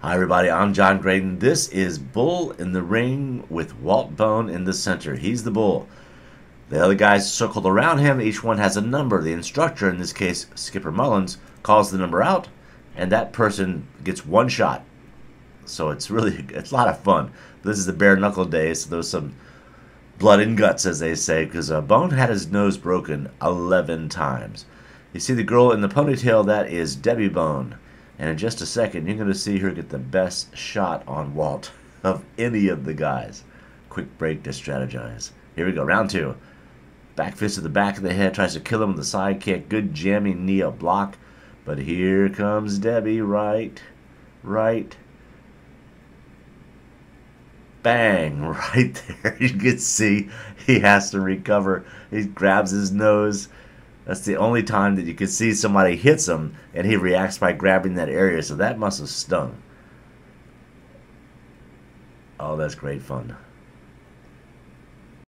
Hi, everybody. I'm John Graden. This is Bull in the Ring with Walt Bone in the center. He's the bull. The other guys circled around him. Each one has a number. The instructor, in this case, Skipper Mullins, calls the number out, and that person gets one shot. So it's really it's a lot of fun. This is the bare knuckle day, So there's some blood and guts, as they say, because uh, Bone had his nose broken 11 times. You see the girl in the ponytail, that is Debbie Bone. And in just a second, you're going to see her get the best shot on Walt of any of the guys. Quick break to strategize. Here we go, round two. Back fist to the back of the head, tries to kill him with a side kick. Good jamming knee up block. But here comes Debbie, right, right. Bang, right there. You can see he has to recover. He grabs his nose that's the only time that you can see somebody hits him and he reacts by grabbing that area. So that must have stung. Oh, that's great fun.